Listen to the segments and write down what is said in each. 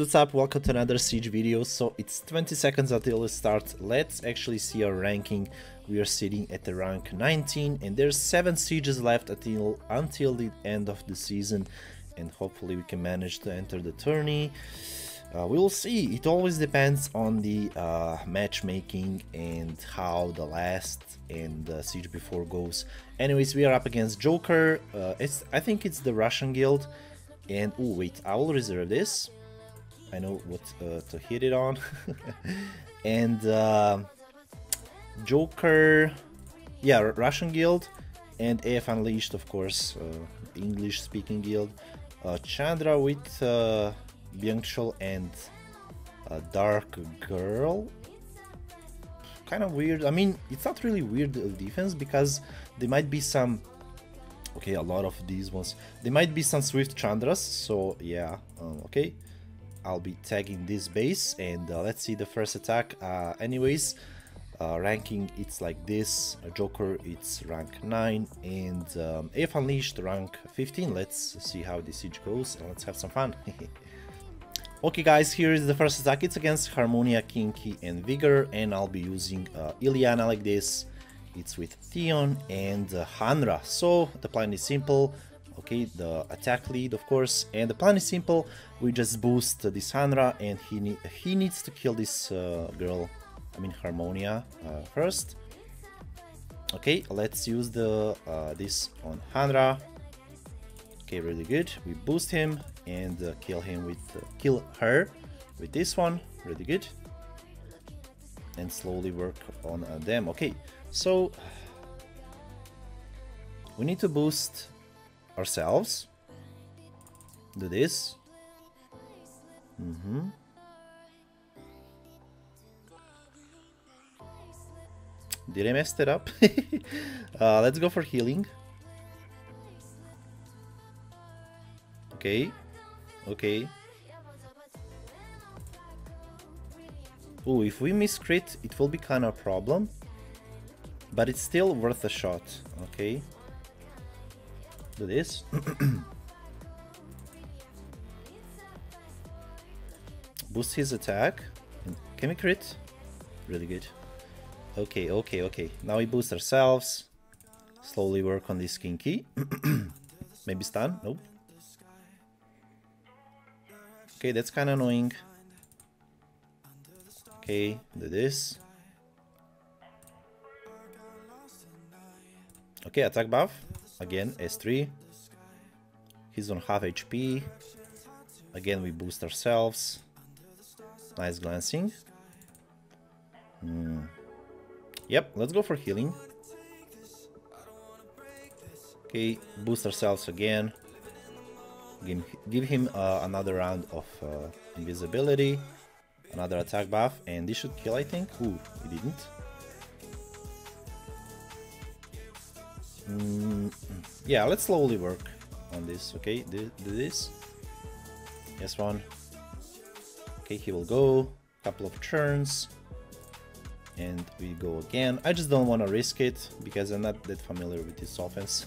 What's up, welcome to another Siege video. So it's 20 seconds until we start. Let's actually see our ranking. We are sitting at the rank 19 and there's 7 Sieges left until, until the end of the season. And hopefully we can manage to enter the tourney. Uh, we will see. It always depends on the uh, matchmaking and how the last and the siege before goes. Anyways, we are up against Joker. Uh, it's I think it's the Russian guild. And oh wait, I will reserve this. I know what uh, to hit it on. and uh, Joker, yeah, Russian guild, and AF Unleashed, of course, uh, English speaking guild. Uh, Chandra with uh, Byungchul and Dark Girl. Kind of weird. I mean, it's not really weird uh, defense because there might be some okay a lot of these ones there might be some swift chandras so yeah um, okay I'll be tagging this base and uh, let's see the first attack. Uh, anyways, uh, ranking it's like this. Joker it's rank 9 and um, Unleashed rank 15. Let's see how the siege goes and let's have some fun. okay guys, here is the first attack. It's against Harmonia, Kinky and Vigor and I'll be using uh, Ilyana like this. It's with Theon and uh, Hanra. So the plan is simple okay the attack lead of course and the plan is simple. We just boost this Hanra and he, ne he needs to kill this uh, girl I mean Harmonia uh, first. Okay let's use the uh, this on Hanra. Okay really good. We boost him and uh, kill him with uh, kill her with this one. Really good. And slowly work on uh, them. Okay so we need to boost ourselves. Do this. Mm -hmm. Did I mess it up? uh, let's go for healing. Okay. Okay. Oh, if we miss crit, it will be kind of a problem. But it's still worth a shot. Okay do this. Boost his attack. Can we crit? Really good. Okay, okay, okay. Now we boost ourselves. Slowly work on this kinky. Maybe stun? Nope. Okay, that's kind of annoying. Okay, do this. Okay, attack buff. Again, S3. He's on half HP. Again, we boost ourselves. Nice glancing. Mm. Yep, let's go for healing. Okay, boost ourselves again. Give, give him uh, another round of uh, invisibility. Another attack buff, and this should kill, I think. Ooh, he didn't. Mm, yeah, let's slowly work on this, okay? Do, do this. Yes, one. Okay, he will go. A couple of turns. And we go again. I just don't want to risk it because I'm not that familiar with this offense.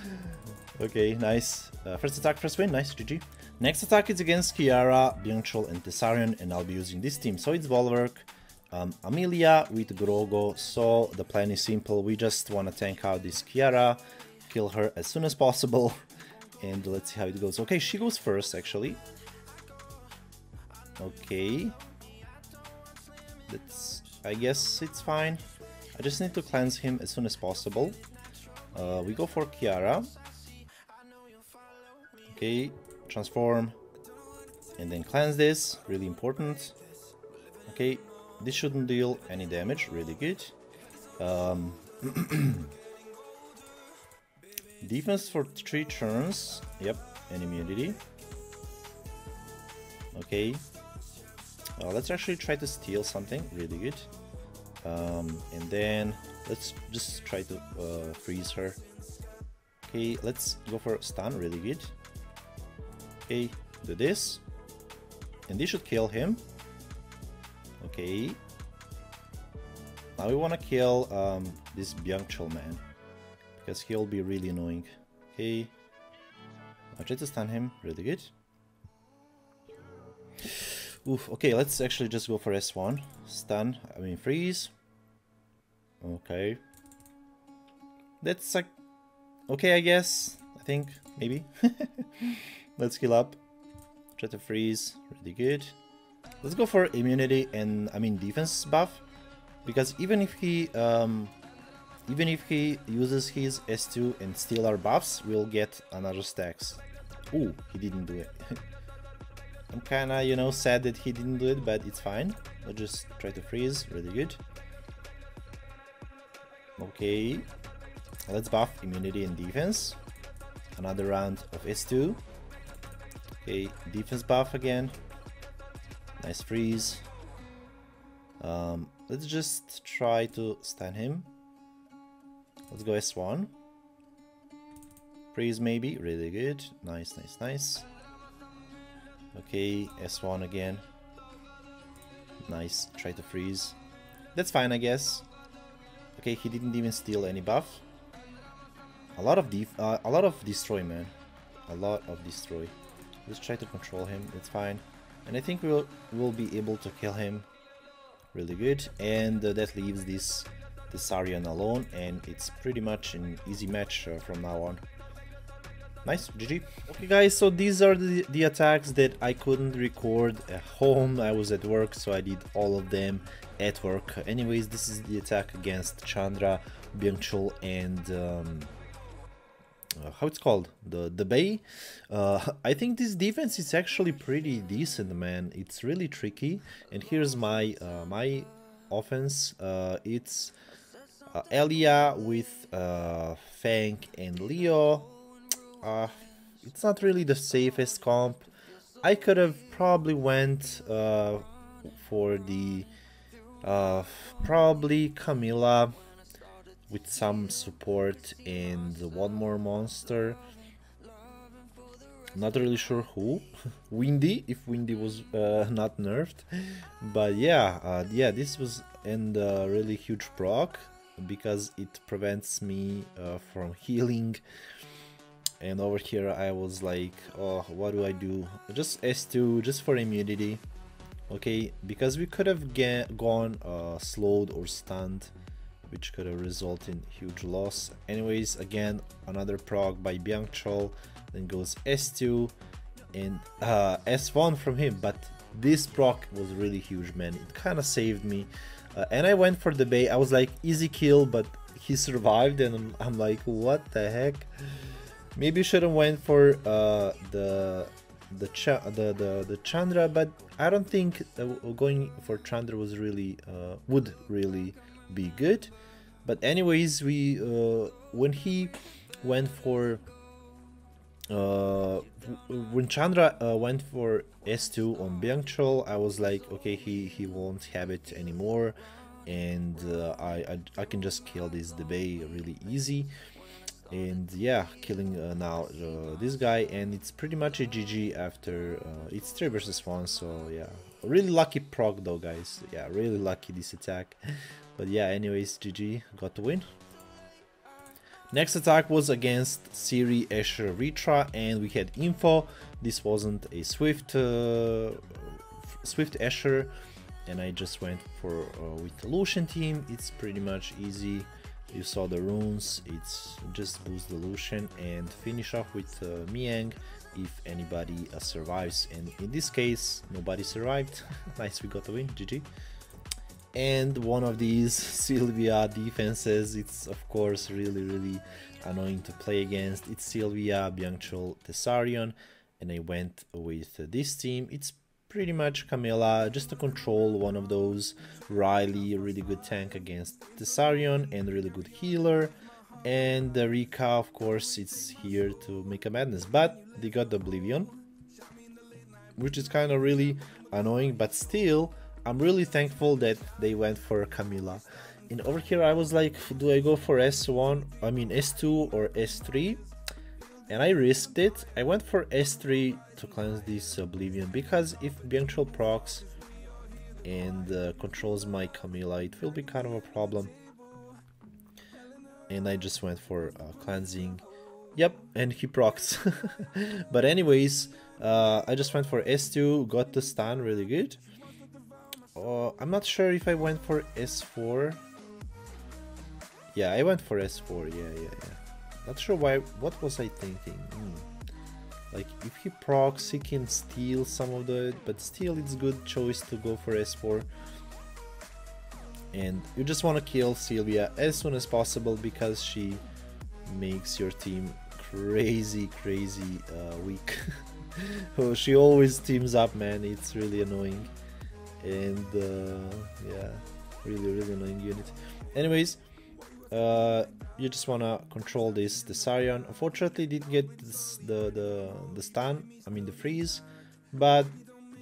okay, nice. Uh, first attack, first win. Nice, GG. Next attack is against Kiara, Byungchul, and Tessarion, and I'll be using this team. So it's Bulwark, um, Amelia with Grogo, so the plan is simple, we just want to tank out this Kiara, kill her as soon as possible, and let's see how it goes. Okay, she goes first, actually. Okay. That's... I guess it's fine. I just need to cleanse him as soon as possible. Uh, we go for Kiara. Okay, transform. And then cleanse this, really important. Okay, this shouldn't deal any damage, really good. Um, defense for 3 turns, yep, and immunity. Okay, uh, let's actually try to steal something, really good. Um, and then let's just try to uh, freeze her. Okay, let's go for stun, really good. Okay, do this. And this should kill him. Okay. Now we want to kill um, this Byungchul man. Because he'll be really annoying. Okay. I'll try to stun him. Really good. Oof, okay, let's actually just go for S1. Stun, I mean freeze. Okay. That's like... Okay, I guess. I think, maybe. let's heal up. Try to freeze, really good. Let's go for immunity and, I mean, defense buff. Because even if he, um, even if he uses his S2 and steal our buffs, we'll get another stacks. Ooh, he didn't do it. I'm kinda, you know, sad that he didn't do it, but it's fine. I'll just try to freeze, really good. Okay, let's buff immunity and defense. Another round of S2. Okay, defense buff again. Nice freeze. Um, let's just try to stun him. Let's go S1. Freeze maybe, really good. Nice, nice, nice. Okay, S1 again. Nice, try to freeze. That's fine, I guess. Okay, he didn't even steal any buff. A lot of def uh, a lot of destroy, man. A lot of destroy. Let's try to control him. That's fine. And I think we'll we'll be able to kill him really good. And uh, that leaves this Thessarion alone, and it's pretty much an easy match uh, from now on. Nice, GG. Okay guys, so these are the, the attacks that I couldn't record at home. I was at work, so I did all of them at work. Anyways, this is the attack against Chandra, Byungchul, and... Um, uh, how it's called? The the bay? Uh, i think this defense is actually pretty decent man. It's really tricky. And here's my uh, my offense. Uh, it's uh, elia with uh, fang and leo. It's not really the safest comp. I could have probably went for the probably Camilla with some support and one more monster. Not really sure who. Windy, if Windy was uh, not nerfed. But yeah, uh, yeah, this was and uh, really huge proc because it prevents me uh, from healing and over here I was like oh what do I do just S2 just for immunity okay because we could have gone uh, slowed or stunned which could have resulted in huge loss. Anyways again another proc by Byungchul then goes S2 and uh, S1 from him but this proc was really huge man. It kind of saved me. Uh, and I went for the bay. I was like easy kill but he survived and I'm, I'm like what the heck? Maybe should have went for uh, the the, cha the the the Chandra, but I don't think going for Chandra was really uh, would really be good. But anyways, we uh, when he went for uh, when Chandra uh, went for S2 on Byungchul, I was like, okay, he he won't have it anymore, and uh, I, I I can just kill this debate really easy. And yeah killing uh, now uh, this guy. And it's pretty much a GG after uh, it's 3 versus 1 so yeah really lucky proc though guys. Yeah really lucky this attack. But yeah anyways GG got to win. Next attack was against Siri Escher Ritra and we had info. This wasn't a Swift uh, Swift Escher and I just went for uh, with the Lucian team. It's pretty much easy you saw the runes it's just boost the Lucian and finish off with uh, Mihyang if anybody uh, survives. And in this case nobody survived. Nice we got a win GG and one of these Sylvia defenses. It's of course really really annoying to play against. It's Sylvia Byungchul Thessarion and I went with this team. It's pretty much Camilla just to control one of those. Riley, really good tank against Thessarion and really good healer. And the Rika, of course, it's here to make a madness. But they got the Oblivion, which is kind of really annoying. But still, I'm really thankful that they went for Camilla. And over here, I was like, do I go for S1, I mean S2 or S3? And I risked it. I went for S3 to cleanse this Oblivion because if Byungchul procs and uh, controls my Camilla, it will be kind of a problem. And I just went for uh, cleansing Yep, and he procs. but anyways, uh, I just went for S2, got the stun really good. Uh, I'm not sure if I went for S4. Yeah, I went for S4, yeah, yeah, yeah. Not sure why, what was I thinking? Hmm. Like, if he procs, he can steal some of the... But still, it's good choice to go for S4. And you just want to kill Sylvia as soon as possible because she makes your team crazy, crazy uh, weak. oh, she always teams up, man. It's really annoying. And uh, yeah, really, really annoying unit. Anyways, uh, you just wanna control this Thessarion. Unfortunately, didn't get this, the the the stun. I mean the freeze, but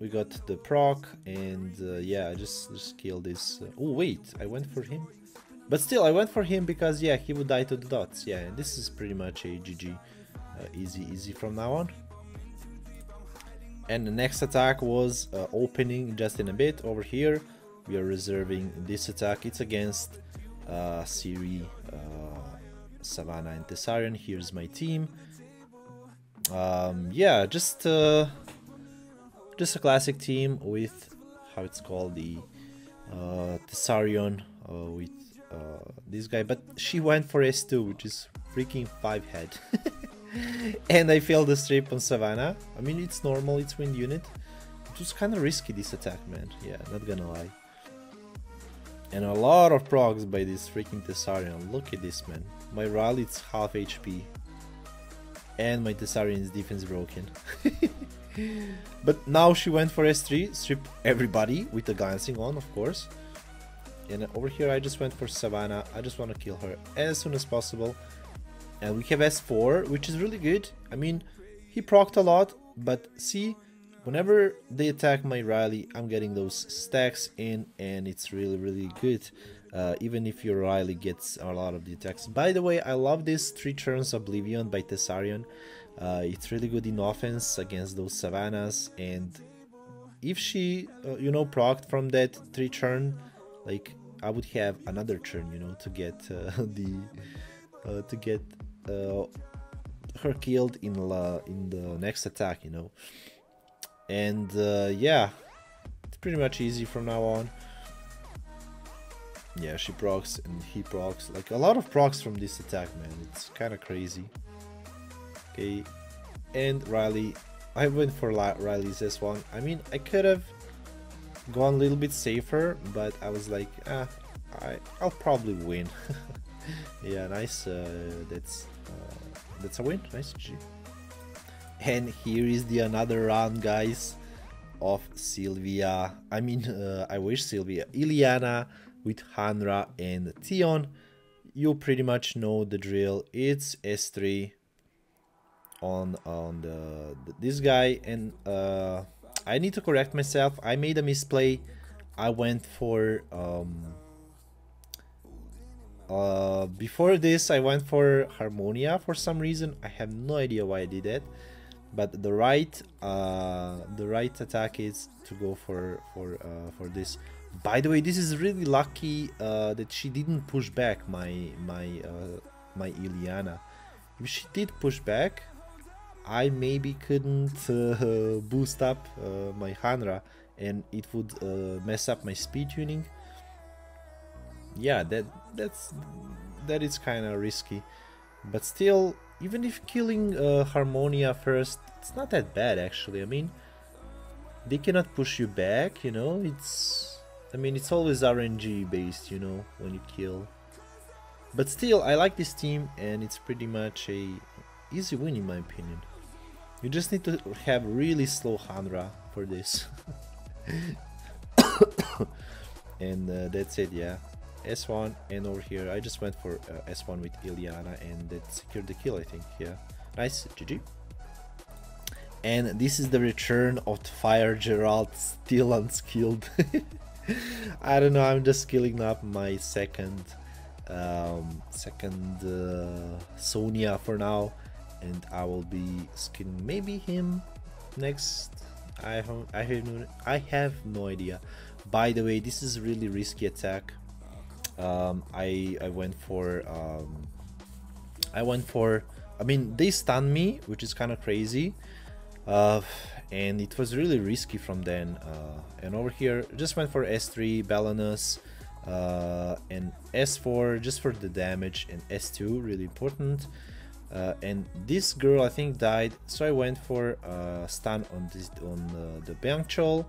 we got the proc and uh, yeah, I just just kill this. Uh, oh wait, I went for him, but still I went for him because yeah, he would die to the dots. Yeah, this is pretty much a GG, uh, easy easy from now on. And the next attack was uh, opening just in a bit over here. We are reserving this attack. It's against uh, Siri, uh, Savannah, and Thessarion. Here's my team. Um, yeah, just uh, just a classic team with how it's called the uh, Thessarion uh, with uh, this guy, but she went for S2, which is freaking five head. and I failed the strip on Savannah. I mean, it's normal, it's wind unit. It was kind of risky this attack, man. Yeah, not gonna lie. And a lot of procs by this freaking Thessarion. Look at this, man. My Riley is half HP. And my Thessarion's defense broken. but now she went for S3, strip everybody with the glancing on, of course. And over here I just went for Savannah. I just want to kill her as soon as possible. And we have S4, which is really good. I mean, he procced a lot, but see, whenever they attack my Riley, I'm getting those stacks in and it's really, really good. Uh, even if your Riley gets a lot of the attacks. By the way, I love this 3 turns Oblivion by Thessarion. Uh, it's really good in offense against those Savannahs and if she, uh, you know, procced from that 3 turn, like I would have another turn, you know, to get uh, the, uh, to get uh, her killed in, in the next attack, you know and uh, yeah. It's pretty much easy from now on. Yeah she procs and he procs. Like a lot of procs from this attack man. It's kind of crazy. Okay. And Riley I went for Riley's S1 I mean I could have gone a little bit safer but I was like ah, I, I'll probably win. Yeah nice uh, that's uh, that's a win. Nice G and here is the another round guys of Sylvia. I mean uh, I wish Sylvia Ileana with Hanra and Theon you pretty much know the drill. It's S3 on on the, the this guy. And uh, I need to correct myself. I made a misplay. I went for um, uh, before this I went for Harmonia for some reason. I have no idea why I did that but the right uh, the right attack is to go for for uh, for this. By the way this is really lucky uh, that she didn't push back my my uh, my Ileana if she did push back I maybe couldn't uh, boost up uh, my Hanra and it would mess up my speed tuning. Yeah that that's that is kind of risky. But still even if killing uh, Harmonia first, it's not that bad actually. I mean, they cannot push you back, you know, it's... I mean, it's always RNG based, you know, when you kill. But still, I like this team and it's pretty much a easy win in my opinion. You just need to have really slow Hanra for this. and uh, that's it, yeah. S1 and over here I just went for uh, S1 with Ileana and that secured the kill I think yeah. Nice GG and this is the return of Fire Geralt still unskilled. I don't know I'm just skilling up my second um, second uh, Sonia for now. And I will be skinning maybe him next. I have, I have no, I have no idea. By the way this is really risky attack um, I I went for um, I went for I mean, they stunned me, which is kind of crazy. Uh, and it was really risky from then. Uh, and over here, just went for S3, Balanus uh, and S4 just for the damage, and S2, really important. Uh, and this girl I think died, so I went for uh, stun on this on uh, the Byungchul,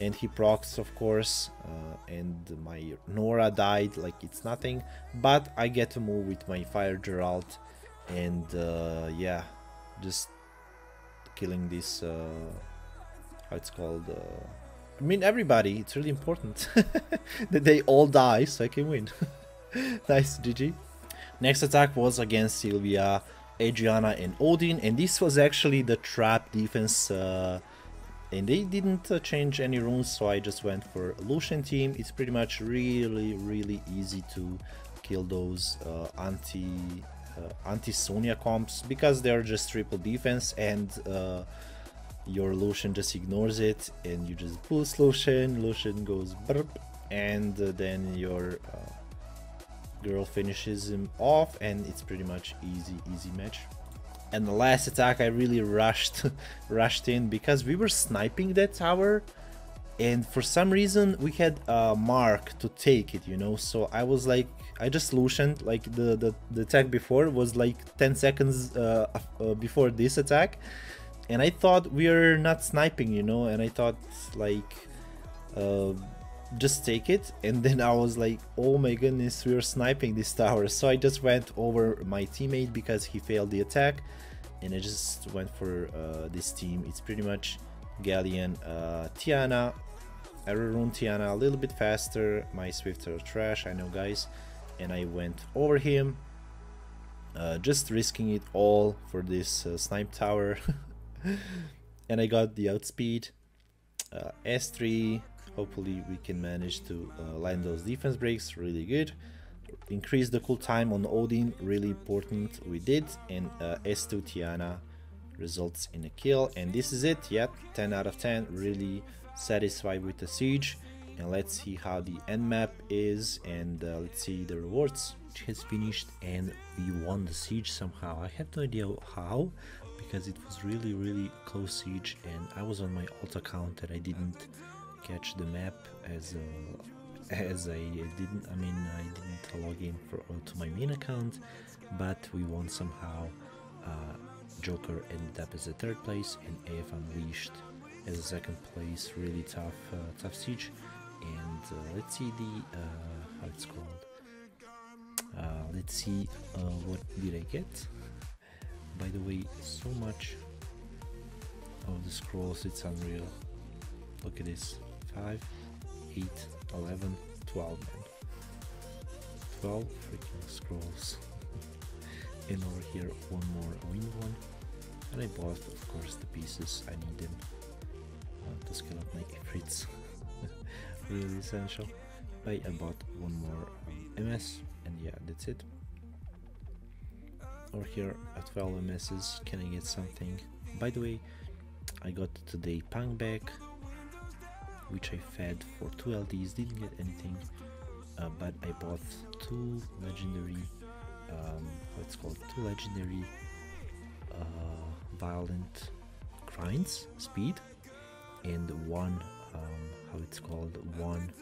and he procs of course, uh, and my Nora died like it's nothing, but I get to move with my Fire Geralt, and uh, yeah, just killing this, uh, how it's called, I mean everybody, it's really important that they all die so I can win. nice, GG. Next attack was against Sylvia, Adriana and Odin and this was actually the trap defense uh, and they didn't uh, change any runes so I just went for Lucian team. It's pretty much really really easy to kill those uh, anti uh, anti Sonya comps because they're just triple defense and uh, your Lucian just ignores it and you just boost Lucian, Lucian goes burp and uh, then your girl finishes him off and it's pretty much easy easy match and the last attack I really rushed rushed in because we were sniping that tower. And for some reason we had a mark to take it you know? So I was like I just Lucianed like the the, the attack before was like 10 seconds uh, uh, before this attack. And I thought we are not sniping you know? And I thought like uh, just take it. And then I was like oh my goodness we are sniping this tower. So I just went over my teammate because he failed the attack. And I just went for uh, this team. It's pretty much Galleon uh, Tiana I run Tiana a little bit faster. My Swift are trash I know guys. And I went over him uh, just risking it all for this uh, snipe tower. And I got the outspeed uh, S3 hopefully we can manage to uh, line those defense breaks really good. Increase the cool time on Odin really important we did. And uh, S2 Tiana results in a kill. And this is it. Yep 10 out of 10 really satisfied with the siege. And let's see how the end map is. And uh, let's see the rewards. It has finished and we won the siege somehow. I have no idea how because it was really really close siege. And i was on my alt account that i didn't catch the map as uh, as I didn't I mean I didn't log in for, uh, to my main account but we won somehow uh, Joker ended up as a third place and AF Unleashed as a second place. Really tough uh, tough siege. And uh, let's see the uh, how it's called. Let's see what did I get? By the way so much of the scrolls it's unreal. Look at this 5, 8, 11, 12 man. 12 freaking scrolls. and over here one more wing one. And I bought of course the pieces I needed uh, to scale up my ifrits. really essential. I, I bought one more um, MS and yeah that's it. Over here at 12 MSs can I get something? By the way I got today Pang back which I fed for two LDs, didn't get anything, uh, but I bought two legendary, um, it's called, two legendary uh, violent grinds, speed, and one, um, how it's called, one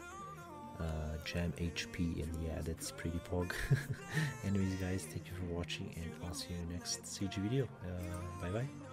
uh, gem HP, and yeah, that's pretty pog. Anyways, guys, thank you for watching, and I'll see you next CG video. Uh, bye bye.